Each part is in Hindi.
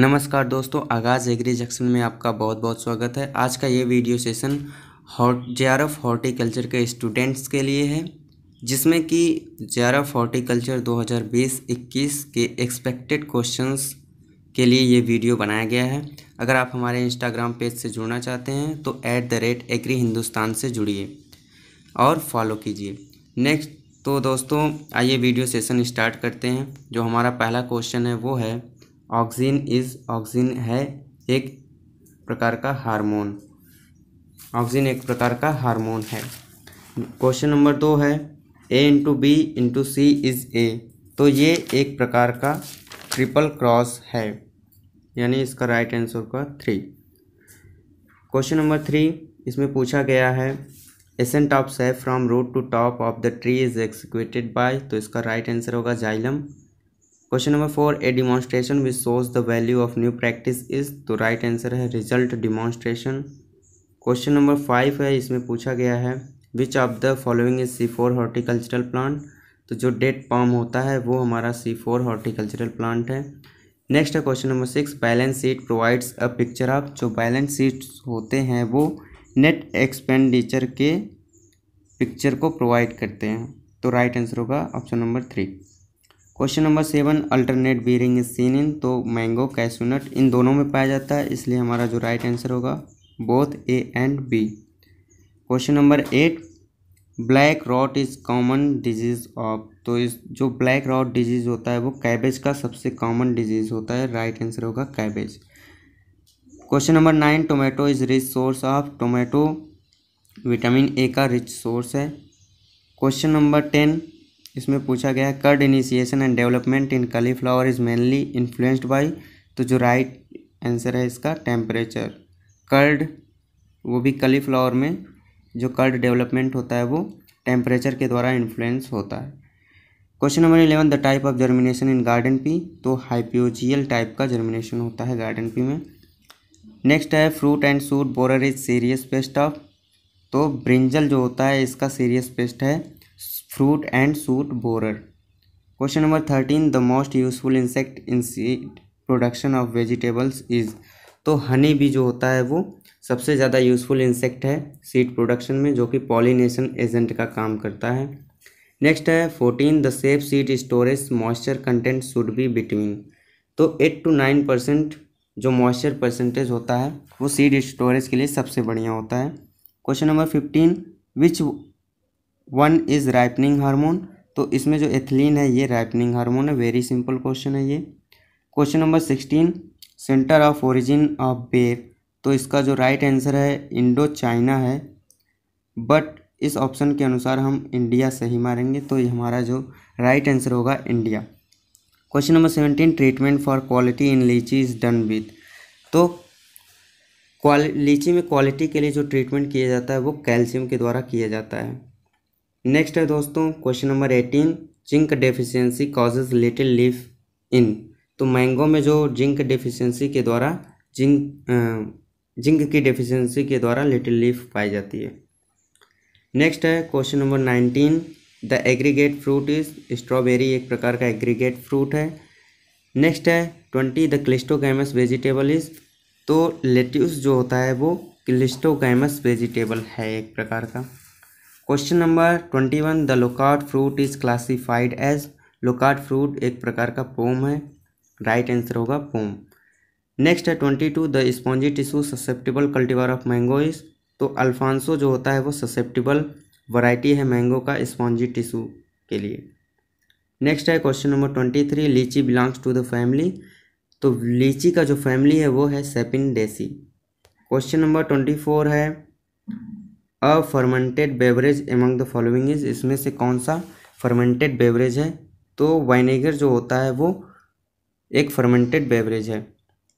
नमस्कार दोस्तों, आगाज़ एग्री जंक्शन में आपका बहुत बहुत स्वागत है। आज का ये video session hot J R F horticulture के स्टूडेंट्स के लिए है, जिसमें कि जे आर एफ़ हॉर्टिकल्चर 2020-21 के एक्सपेक्टेड क्वेश्चंस के लिए ये वीडियो बनाया गया है। अगर आप हमारे इंस्टाग्राम पेज से जुड़ना चाहते हैं तो at the rate agri Hindustan से जुड़िए और फॉलो कीजिए। नेक्स्ट तो दोस्तों, आइए वीडियो सेशन स्टार्ट करते हैं। जो हमारा पहला क्वेश्चन है, वो है ऑक्सीन इज़, ऑक्सीन है एक प्रकार का हार्मोन। ऑक्सीन एक प्रकार का हार्मोन है। क्वेश्चन नंबर दो है A into B into C is A तो ये एक प्रकार का ट्रिपल क्रॉस है, यानी इसका राइट आंसर का थ्री क्वेश्चन नंबर थ्री इसमें पूछा गया है ascent of sap from root to top of the tree is executed by तो इसका राइट आंसर होगा xylem. Question number four a demonstration which shows the value of new practice is तो राइट आंसर है result demonstration question number five है, इसमें पूछा गया है which of the following is C four horticultural plant तो जो डेट पाम होता है, वो हमारा सी फोर हॉर्टिकल्चरल प्लांट है. नेक्स्ट है question number six balance sheet provides a picture of जो बैलेंस शीट्स होते हैं, वो नेट एक्सपेंडिचर के पिक्चर को प्रोवाइड करते हैं. तो राइट आंसर होगा option number three question number seven alternate bearing is seen in तो मैंगो कैशूनट इन दोनों में पाया जाता है, इसलिए हमारा जो राइट आंसर होगा both A and B question number eight black rot is common disease of तो इस जो ब्लैक रॉट डिज़ीज़ होता है, वो कैबेज का सबसे कॉमन डिज़ीज़ होता है राइट आंसर होगा cabbage question number nine tomato is rich source of tomato vitamin A का रिच सोर्स है. क्वेश्चन नंबर टेन इसमें पूछा गया है curd initiation and development in cauliflower is mainly influenced by तो जो राइट आंसर है इसका टेम्परेचर कर्ड वो भी कलीफ्लावर में, जो कर्ड डेवलपमेंट होता है, वो टेम्परेचर के द्वारा इन्फ्लुएंस होता है. Question number eleven the type of germination in garden pea तो हाइपियोजियल टाइप का जर्मिनेशन होता है गार्डन पी में. नेक्स्ट है fruit and shoot borer is serious pest of तो ब्रिंजल जो होता है, इसका सीरियस पेस्ट है fruit and shoot borer question number thirteen the most useful insect in seed production of vegetables is तो हनी भी जो होता है वो सबसे ज़्यादा यूज़फुल इंसेक्ट है सीड प्रोडक्शन में, जो कि पॉलिनेशन एजेंट का काम करता है। नेक्स्ट है fourteen the safe seed storage moisture content should be between तो एट टू नाइन परसेंट जो मॉइस्चर परसेंटेज होता है, वो सीड स्टोरेज के लिए सबसे बढ़िया होता है। Question number fifteen which one is ripening hormone तो इसमें जो एथिलीन है, ये राइपनिंग हार्मोन है। वेरी सिंपल क्वेश्चन है ये। Question number sixteen centre of origin of ber तो इसका जो राइट right आंसर है इंडो चाइना है। बट इस ऑप्शन के अनुसार हम इंडिया सही मारेंगे तो ये हमारा जो राइट right आंसर होगा India question number seventeen treatment for quality in litchi is done with तो लीची में क्वालिटी के लिए जो ट्रीटमेंट किया जाता है, वो कैल्शियम के द्वारा किया जाता है। नेक्स्ट है दोस्तों question number eighteen zinc deficiency causes little leaf in तो मैंगो में जो जिंक डेफिशिएंसी के द्वारा, जिंक जिंक की डेफिशिएंसी के द्वारा लिटिल लीफ पाई जाती है। नेक्स्ट है question number nineteen the aggregate fruit is strawberry एक प्रकार का एग्रीगेट फ्रूट है। नेक्स्ट है twenty the cleistogamous vegetable is तो लेट्यूस जो होता है वो क्लिस्टोगैमस वेजिटेबल है एक प्रकार का। Question number twenty one the loquat fruit is classified as loquat fruit एक प्रकार का पोम है। राइट आंसर होगा पोम। नेक्स्ट है twenty two the spongy tissue susceptible cultivar of mango is तो अल्फांसो जो होता है वो ससेप्टिबल वराइटी है मैंगो का स्पॉन्जी टिश्यू के लिए। नेक्स्ट है question number twenty three litchi belongs to the family तो लीची का जो फैमिली है वो है Sapindaceae question number twenty four is a fermented beverage among the following is इसमें से कौन सा फर्मेंटेड बेवरेज है? तो वाइनेगर जो होता है वो एक फर्मेंटेड बेवरेज है।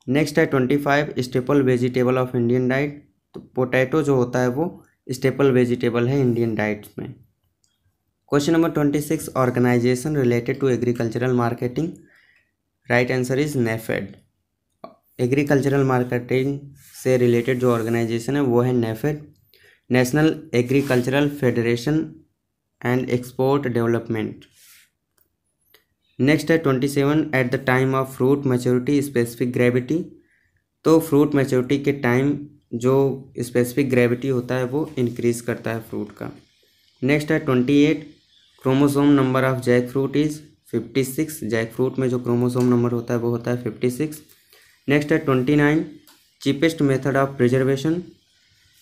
नेक्स्ट है twenty five staple vegetable of Indian diet तो पोटैटो जो होता है वो स्टेपल वेजिटेबल है इंडियन डाइट में। Question number twenty six organisation related to agricultural marketing right answer is NAFED agricultural marketing से रिलेटेड जो ऑर्गेनाइजेशन है वो है NAFED national agricultural federation and export development next है twenty seven at the time of fruit maturity specific gravity तो फ्रूट मेच्योरिटी के टाइम जो स्पेसिफिक ग्रेविटी होता है, वो इंक्रीज़ करता है फ्रूट का। नेक्स्ट है twenty eight chromosome number of jackfruit is fifty six jackfruit में जो क्रोमोसोम नंबर होता है, वो होता है फिफ्टी सिक्स नेक्स्ट है twenty nine cheapest method of preservation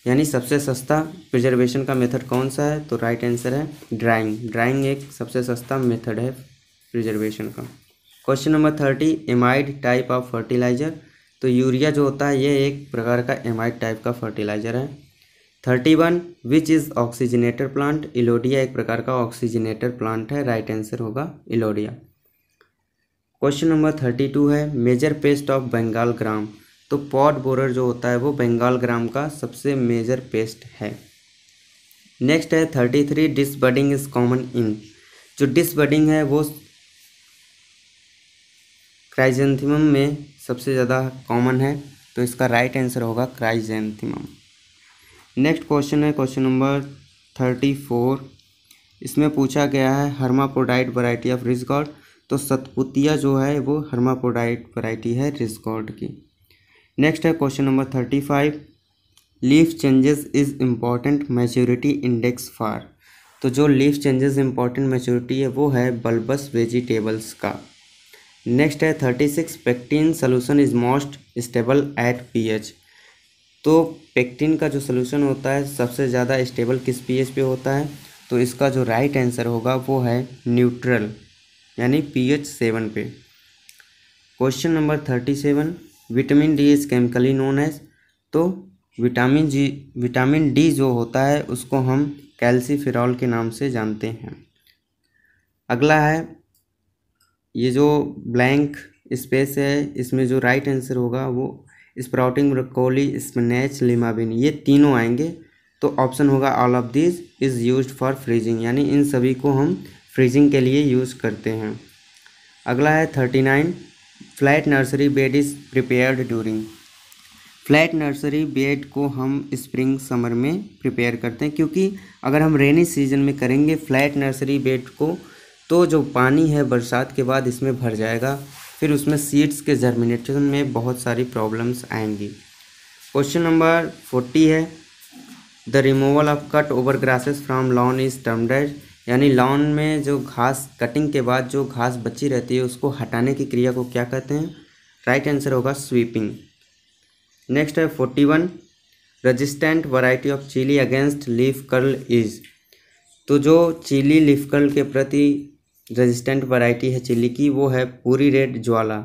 यानी सबसे सस्ता प्रिजर्वेशन का मेथड कौन सा है? तो राइट आंसर है ड्राइंग ड्राइंग एक सबसे सस्ता मेथड है प्रिजर्वेशन का। Question number thirty amide type of fertiliser तो यूरिया जो होता है, ये एक प्रकार का एमाइड टाइप का फर्टिलाइज़र है। Thirty one which is oxygenator plant elodea एक प्रकार का ऑक्सीजनेटर प्लांट है। राइट आंसर होगा elodea question number thirty two है major pest of Bengal gram तो पॉट बोरर जो होता है वो बंगाल ग्राम का सबसे मेजर पेस्ट है। नेक्स्ट है thirty three disbudding is common in. जो डिसबडिंग है वो क्राइजेंथिमम में सबसे ज़्यादा कॉमन है। तो इसका राइट आंसर होगा क्राइजेंथिमम। नेक्स्ट क्वेश्चन है, क्वेश्चन नंबर थर्टी फोर। इसमें पूछा गया है हर्मापोडाइट वैरायटी ऑफ़ रिस्कॉर्ड तो सतपुतिया जो है वो हर्मापोडाइट वैरायटी है रिस्कॉर्ड की। नेक्स्ट है question number thirty five leaf changes is important maturity index for तो जो लीफ चेंजेस इंपॉर्टेंट मैच्योरिटी है, वो है बल्बस वेजिटेबल्स का. नेक्स्ट है thirty six pectin solution is most stable at pH तो पेक्टिन का जो सोल्यूशन होता है, सबसे ज़्यादा स्टेबल किस पीएच पे होता है? तो इसका जो राइट right आंसर होगा, वो है न्यूट्रल यानी पीएच सेवन पे. Question number thirty seven vitamin D is chemically known as तो विटामिन जी, विटामिन डी जो होता है, उसको हम कैल्सीफिरॉल के नाम से जानते हैं। अगला है, ये जो ब्लैंक स्पेस है, इसमें जो राइट आंसर होगा, वो स्प्राउटिंग ब्रोकोली, स्पिनेच, लिमाबिन, ये तीनों आएँगे। तो ऑप्शन होगा, all of this is used for freezing, यानी इन सभी को हम फ्रीजिंग के लिए यूज़ करते हैं। अगला है, thirty nine flat nursery bed is prepared during. Flat nursery bed को हम स्प्रिंग, समर में प्रिपेयर करते हैं, क्योंकि अगर हम रेनी सीज़न में करेंगे फ्लैट नर्सरी बेड को तो जो पानी है बरसात के बाद इसमें भर जाएगा, फिर उसमें सीड्स के जर्मिनेशन में बहुत सारी प्रॉब्लम्स आएँगी। क्वेश्चन नंबर फोर्टी है। The removal of cut over grasses from lawn is termed यानी लॉन में जो घास कटिंग के बाद जो घास बची रहती है, उसको हटाने की क्रिया को क्या कहते हैं? राइट आंसर होगा स्वीपिंग नेक्स्ट है forty one resistant variety of chilli against leaf curl is तो जो चिली लीफ कर्ल के प्रति रेजिस्टेंट वैरायटी है चिली की, वो है पूरी रेड ज्वाला.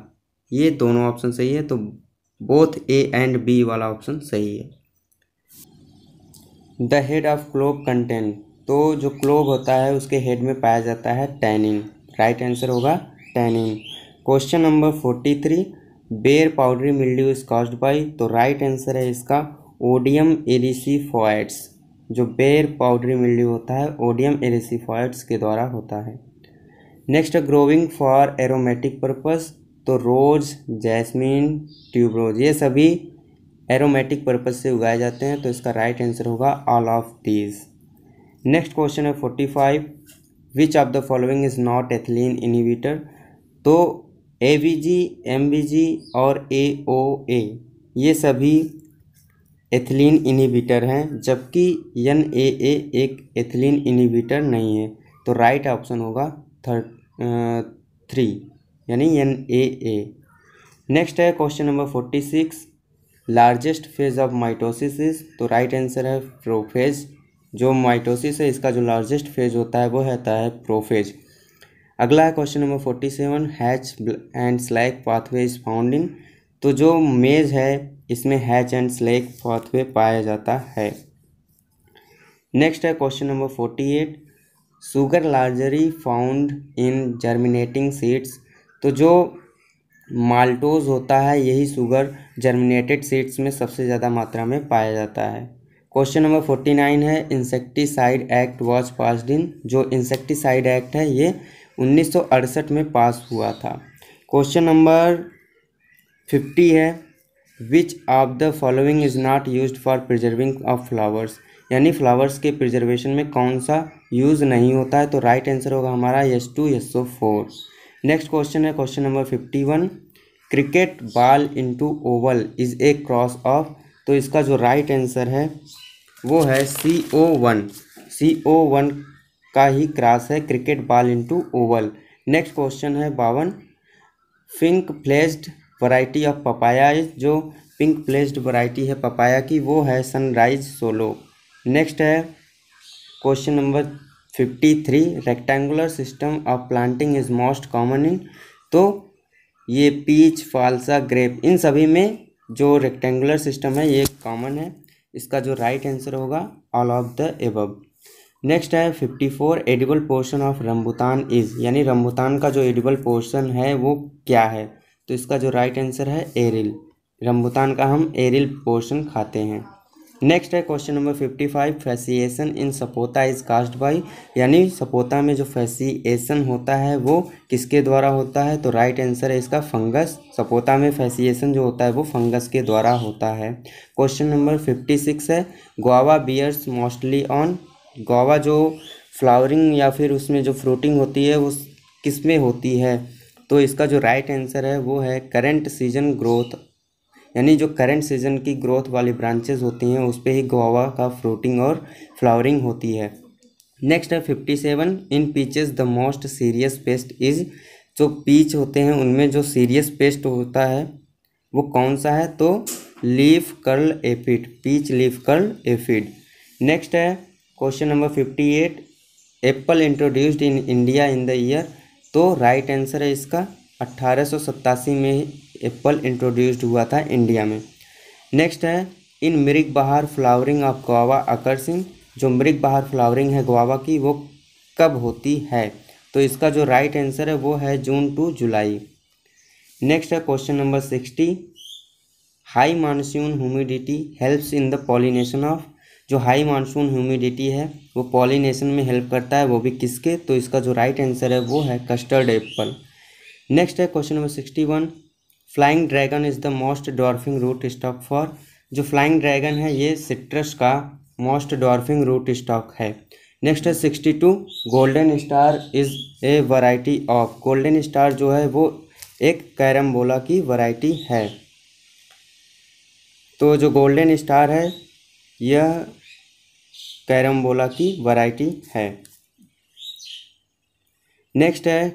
ये दोनों ऑप्शन सही है तो बोथ ए एंड बी वाला ऑप्शन सही है. The head of clove content तो जो क्लोव होता है, उसके हेड में पाया जाता है टैनिन राइट आंसर होगा tannin question number forty three ber powdery mildew is caused by तो राइट आंसर है इसका ओडियम एरिसीफॉइड्स जो बेर पाउडरी मिल्ड्यू होता है ओडियम एरिसीफॉइड्स के द्वारा होता है. Next growing for aromatic purpose तो रोज जैस्मिन ट्यूबरोज ये सभी एरोमेटिक पर्पज से उगाए जाते हैं तो इसका राइट आंसर होगा all of these next question है forty five which of the following is not ethylene inhibitor तो A B G M B G और ए ओ ए ये सभी एथिलीन इनिविटर हैं, जबकि एन ए ए एक एथिलीन इनिविटर नहीं है। तो राइट ऑप्शन होगा थर्ड थ्री यानी एन ए ए नेक्स्ट है question number forty six largest phase of mitosis तो राइट आंसर है प्रोफेज जो माइटोसिस है, इसका जो लार्जेस्ट फ़ेज़ होता है, वो रहता है प्रोफेज अगला है question number forty seven hatch and slack pathway is found in तो जो मेज है, इसमें हैच एंड स्लैक पाथवे पाया जाता है। नेक्स्ट है question number forty eight sugar largely found in germinating seeds तो जो माल्टोज होता है, यही शुगर जर्मिनेटेड सीड्स में सबसे ज़्यादा मात्रा में पाया जाता है। क्वेश्चन नंबर फोर्टी नाइन है, insecticide act was passed in, जो इंसेक्टिसाइड एक्ट है, ये उन्नीस सौ अड़सठ में पास हुआ था। क्वेश्चन नंबर फिफ्टी है which of the following is not used for preserving of flowers यानी फ्लावर्स के प्रिजर्वेशन में कौन सा यूज़ नहीं होता है तो राइट आंसर होगा हमारा S two S O four next question है question number fifty one cricket ball into oval is a cross of तो इसका जो राइट right आंसर है वो है सी ओ वन सी ओ वन का ही क्रॉस है cricket ball into oval next question है बावन. Pink fleshed variety of papaya जो पिंक फ्लेज्ड वैरायटी है पपाया की, वो है सनराइज सोलो नेक्स्ट है question number fifty three rectangular system of planting is most common in तो ये पीच फालसा ग्रेप इन सभी में जो रेक्टेंगुलर सिस्टम है, ये कॉमन है। इसका जो राइट आंसर होगा all of the above next है fifty four edible portion of rambutan is यानी रंबुतान का जो एडिबल पोर्शन है, वो क्या है? तो इसका जो राइट आंसर है एरिल रंबुतान का हम एरिल पोर्शन खाते हैं. नेक्स्ट है question number fifty five fasciation in sapota is caused by यानी सपोता में जो फैसिएशन होता है वो किसके द्वारा होता है? तो राइट आंसर है इसका फंगस सपोता में फैसिएशन जो होता है वो फंगस के द्वारा होता है। क्वेश्चन नंबर फिफ्टी सिक्स है guava bears mostly on guava जो फ्लावरिंग या फिर उसमें जो फ्रूटिंग होती है वो किसमें होती है? तो इसका जो राइट आंसर है वो है करेंट सीज़न ग्रोथ यानी जो करंट सीज़न की ग्रोथ वाली ब्रांचेज होती हैं, उस पर ही गोवा का फ्रूटिंग और फ्लावरिंग होती है। नेक्स्ट है fifty seven in peaches the most serious pest is जो पीच होते हैं, उनमें जो सीरियस पेस्ट होता है, वो कौन सा है? तो leaf curl aphid peach leaf curl aphid next है question number fifty eight apple introduced in India in the year तो राइट आंसर है इसका अट्ठारह में एप्पल इंट्रोड्यूस्ड हुआ था इंडिया में। नेक्स्ट है, इन मृग बहार फ्लावरिंग ऑफ़ गोवा अकर्सिंग जो मृग बहार फ्लावरिंग है गोवा की, वो कब होती है? तो इसका जो राइट आंसर है वो है जून टू जुलाई। नेक्स्ट है question number sixty high monsoon humidity helps in the pollination of जो हाई मानसून ह्यूमिडिटी है, वो पॉलिनेशन में हेल्प करता है, वो भी किसके? तो इसका जो राइट आंसर है वो है कस्टर्ड एप्पल नेक्स्ट है question number sixty one flying dragon is the most dwarfing rootstock for जो फ्लाइंग ड्रैगन है, ये सिट्रस का मोस्ट डॉर्फिंग रूट स्टॉक है। नेक्स्ट है sixty two golden star is a variety of golden star जो है, वो एक कैरमबोला की वराइटी है। तो जो गोल्डन स्टार है, यह कैरमबोला की वराइटी है। नेक्स्ट है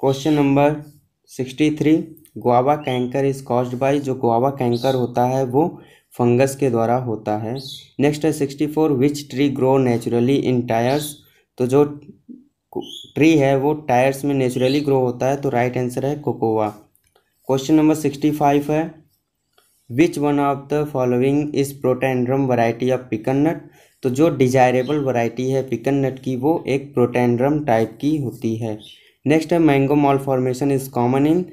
question number sixty three guava canker is caused by जो गुआवा कैंकर होता है, वो फंगस के द्वारा होता है। नेक्स्ट है sixty four which tree grow naturally in tiers तो जो ट्री है, वो टायर्स में नेचुरली ग्रो होता है तो राइट right आंसर है cocoa. Question number sixty five है। Which one of the following is protandrous variety of pecan nut तो जो डिजायरेबल वराइटी है पिकन नट की, वो एक प्रोटेंड्रम टाइप की होती है। नेक्स्ट है mango malformation is common in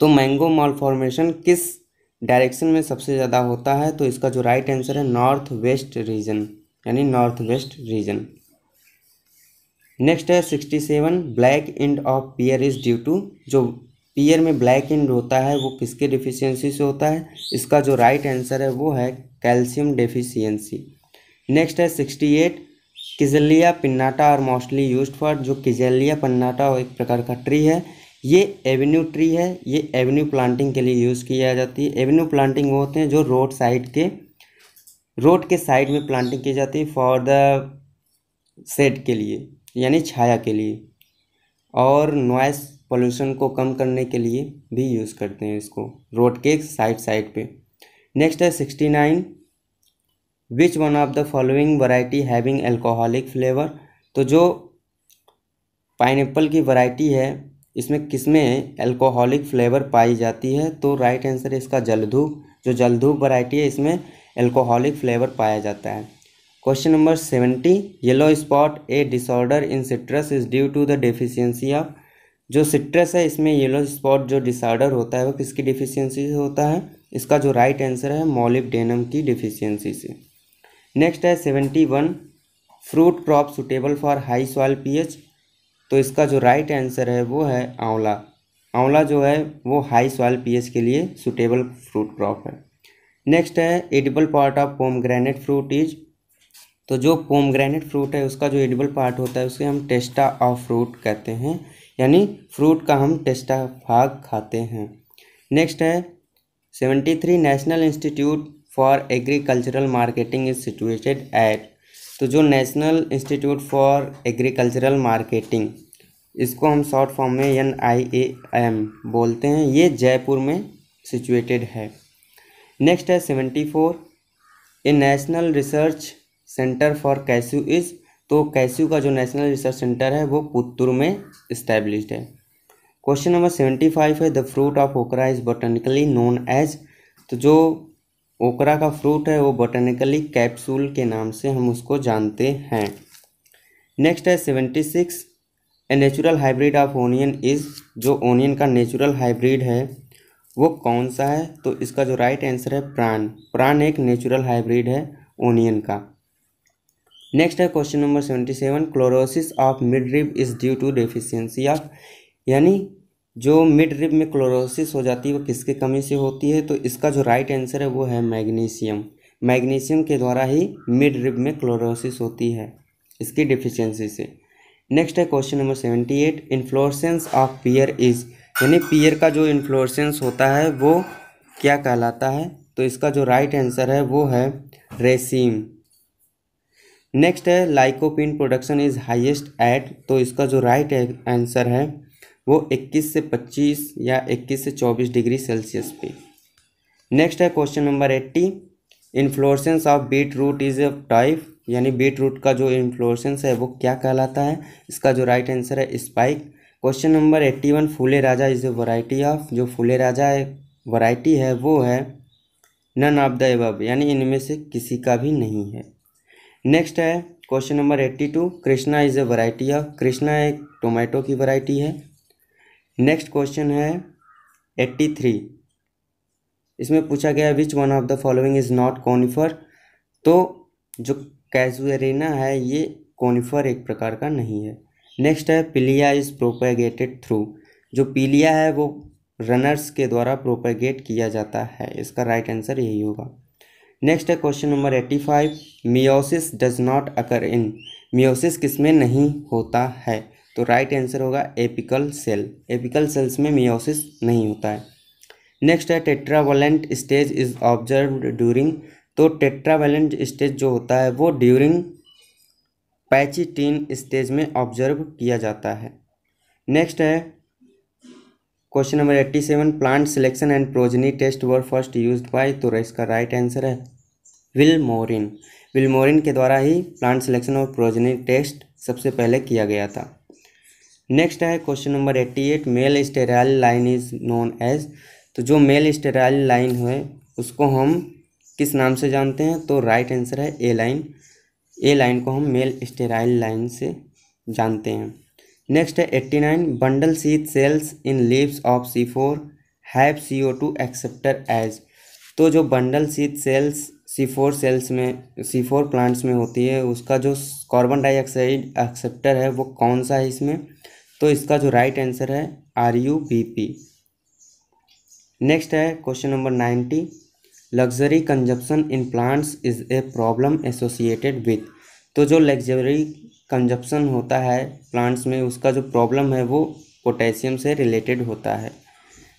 तो मैंगो मॉल फॉर्मेशन किस डायरेक्शन में सबसे ज़्यादा होता है? तो इसका जो राइट आंसर है नॉर्थ वेस्ट रीजन यानी नॉर्थ वेस्ट रीजन नेक्स्ट है sixty seven black end of pear is due to जो पियर में ब्लैक इंड होता है, वो किसके डिफिशियंसी से होता है? इसका जो राइट आंसर है, वो है कैल्शियम डेफिशिएंसी नेक्स्ट है sixty eight kigelia pinnata are mostly used for जो किजलिया पन्नाटा एक प्रकार का ट्री है ये एवेन्यू ट्री है, ये एवेन्यू प्लांटिंग के लिए यूज़ किया जाती है। एवेन्यू प्लांटिंग वो होते हैं जो रोड साइड के, रोड के साइड में प्लांटिंग की जाती है फॉर द सेट के लिए, यानी छाया के लिए, और नॉइस पोल्यूशन को कम करने के लिए भी यूज़ करते हैं इसको, रोड के साइड साइड पे। नेक्स्ट है sixty nine which one of the following variety having alcoholic flavour तो जो पाइन की वराइटी है इसमें किसमें एल्कोहलिक फ्लेवर पाई जाती है? तो राइट आंसर है इसका जलधूप। जो जलधूप वराइटी है, इसमें एल्कोहलिक फ्लेवर पाया जाता है। Question number seventy yellow spot a disorder in citrus is due to the deficiency of जो सिट्रस है, इसमें येलो स्पॉट जो डिसऑर्डर होता है, वो किसकी डिफिशियंसी से होता है? इसका जो राइट आंसर है मॉलिबडेनम की डिफिशियंसी से। नेक्स्ट है seventy one fruit crop suitable for high soil pH तो इसका जो राइट आंसर है वो है आंवला। आंवला जो है वो हाई सॉइल पीएच के लिए सुटेबल फ्रूट क्रॉप है। नेक्स्ट है edible part of pomegranate fruit is तो जो पोम ग्रेनेट फ्रूट है, उसका जो एडिबल पार्ट होता है, उसे हम टेस्टा ऑफ़ फ्रूट कहते हैं। यानी फ्रूट का हम टेस्टा भाग खाते हैं। नेक्स्ट है seventy three national institute for agricultural marketing is situated at तो जो national institute for agricultural marketing इसको हम शॉर्ट फॉर्म में एन आई ए एम बोलते हैं। ये जयपुर में सिचुएटेड है। नेक्स्ट है seventy four a national research centre for cashew is तो कैस्यू का जो नेशनल रिसर्च सेंटर है, वो पुत्तूर में इस्टेब्लिश्ड है। क्वेश्चन नंबर सेवेंटी फाइव है the fruit of okra is botanically known as तो जो ओकरा का फ्रूट है, वो बोटेनिकली कैप्सूल के नाम से हम उसको जानते हैं। नेक्स्ट है seventy six a natural hybrid of onion is जो ओनियन का नेचुरल हाइब्रिड है, वो कौन सा है? तो इसका जो राइट आंसर है प्राण। प्राण एक नेचुरल हाइब्रिड है ओनियन का। नेक्स्ट है question number seventy seven chlorosis of midrib is due to deficiency of यानी जो मिड रिब में क्लोरोसिस हो जाती है, वो किसके कमी से होती है? तो इसका जो राइट आंसर है, वो है मैग्नीशियम। मैग्नीशियम के द्वारा ही मिड रिब में क्लोरोसिस होती है, इसकी डिफिशियंसी से। नेक्स्ट है question number seventy eight inflorescence of pear is यानी पियर का जो इन्फ्लोरसेंस होता है, वो क्या कहलाता है? तो इसका जो राइट आंसर है, वो है रेसीम नेक्स्ट है lycopene production is highest at तो इसका जो राइट आंसर है वो 21 से 25 या 21 से 24 डिग्री सेल्सियस पे। नेक्स्ट है question number 80 inflorescence of beet root is a type यानी बीट रूट का जो इन्फ्लोरसेंस है, वो क्या कहलाता है? इसका जो राइट आंसर है spike question number 81 Phule Raja is a variety of जो फूले राजा है वराइटी है, वो है नन ऑफ़ द एबब यानी इनमें से किसी का भी नहीं है। नेक्स्ट है question number 82 Krishna is a variety of Krishna एक टोमेटो की वराइटी है। नेक्स्ट क्वेश्चन है एट्टी थ्री। इसमें पूछा गया which one of the following is not conifer तो जो कैजुएरिना है, ये कॉनिफर एक प्रकार का नहीं है। नेक्स्ट है, पिलिया इज़ प्रोपेगेटेड थ्रू जो पीलिया है, वो रनर्स के द्वारा प्रोपेगेट किया जाता है। इसका राइट आंसर यही होगा। नेक्स्ट है question number eighty five meiosis does not occur in meiosis किसमें नहीं होता है? तो राइट आंसर होगा एपिकल सेल एपिकल सेल्स में मियोसिस नहीं होता है। नेक्स्ट है tetravalent stage is observed during तो टेट्रावलेंट स्टेज जो होता है, वो ड्यूरिंग पैचिटीन स्टेज में ऑब्ज़र्व किया जाता है। नेक्स्ट है question number eighty seven plant selection and progeny test were first used by तो इसका राइट आंसर है विल मोरिन विल मोरिन के द्वारा ही प्लांट सिलेक्शन और प्रोजनी टेस्ट सबसे पहले किया गया था। नेक्स्ट है question number eighty eight male sterile line is known as तो जो मेल स्टेराइल लाइन है, उसको हम किस नाम से जानते हैं? तो राइट आंसर है ए लाइन ए लाइन को हम मेल स्टेराइल लाइन से जानते हैं। नेक्स्ट है eighty nine bundle sheath cells in leaves of C four have C O two acceptor as तो जो bundle sheath cells C four cells में सी फोर प्लांट्स में होती है, उसका जो कार्बन डाइऑक्साइड एक्सेप्टर है, वो कौन सा है इसमें? तो इसका जो राइट आंसर है R U B P next है question number ninety luxury consumption in plants is a problem associated with तो जो लग्जरी कंजप्शन होता है प्लांट्स में, उसका जो प्रॉब्लम है वो पोटेशियम से रिलेटेड होता है.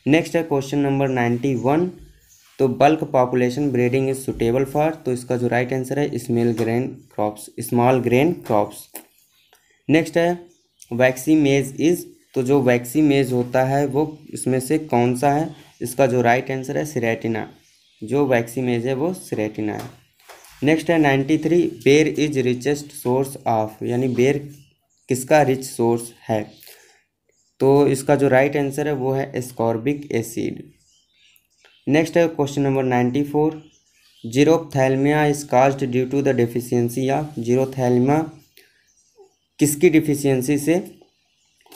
नेक्स्ट है क्वेश्चन नंबर नाइन्टी वन तो bulk population breeding is suitable for तो इसका जो राइट आंसर है small grain crops small grain crops next है वैक्सीमेज इज़ तो जो वैक्सीमेज होता है वो इसमें से कौन सा है? इसका जो राइट आंसर है, सिरेटिना। जो वैक्सीमेज है वो सिरेटिना है। नेक्स्ट है ninety three ber is richest source of यानी बेर किसका रिच सोर्स है? तो इसका जो राइट आंसर है वो है स्कॉर्बिक एसिड नेक्स्ट है question number ninety four xerophthalmia is caused due to the deficiency of xerophthalmia किसकी डिफिशियंसी से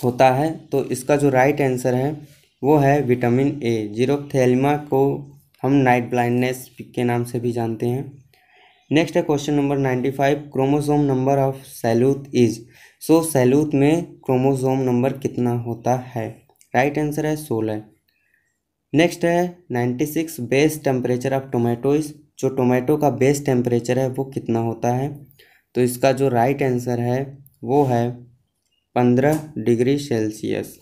होता है? तो इसका जो राइट आंसर है, वो है विटामिन ए जीरोथेलमा को हम नाइट ब्लाइंडनेस के नाम से भी जानते हैं। नेक्स्ट है question number ninety five chromosome number of shallot is so shallot में क्रोमोसोम नंबर कितना होता है? राइट आंसर है सोलह. नेक्स्ट है ninety six base temperature of tomato is जो टोमेटो का बेस टेम्परेचर है, वो कितना होता है? तो इसका जो राइट आंसर है वो है पंद्रह डिग्री सेल्सियस।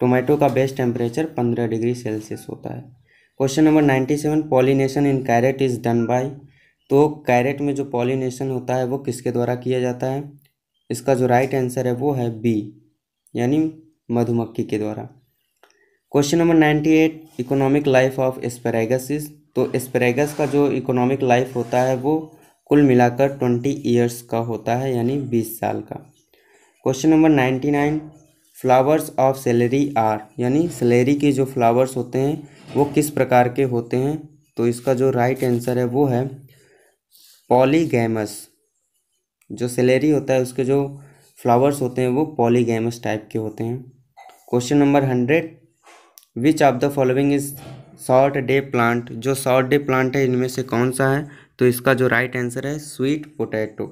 टोमेटो का बेस्ट टेम्परेचर पंद्रह डिग्री सेल्सियस होता है। Question number ninety seven, pollination in carrot is done by. तो कैरेट में जो पॉलिनेशन होता है वो किसके द्वारा किया जाता है? इसका जो राइट आंसर है वो है बी, यानी मधुमक्खी के द्वारा। Question number ninety eight, economic life of asparagus तो एस्पेरेगस का जो इकोनॉमिक लाइफ होता है वो कुल मिलाकर ट्वेंटी ईयर्स का होता है, यानी बीस साल का। Question number ninety nine, flowers of celery are, यानी सेलेरी के जो फ्लावर्स होते हैं, वो किस प्रकार के होते हैं? तो इसका जो राइट आंसर है वो है पॉलीगैमस। जो सेलेरी होता है, उसके जो फ्लावर्स होते हैं, वो पॉलीगैमस टाइप के होते हैं। Question number hundred, which of the following is short day plant? जो शॉर्ट डे प्लांट है, इनमें से कौन सा है? तो इसका जो राइट आंसर है स्वीट पोटैटो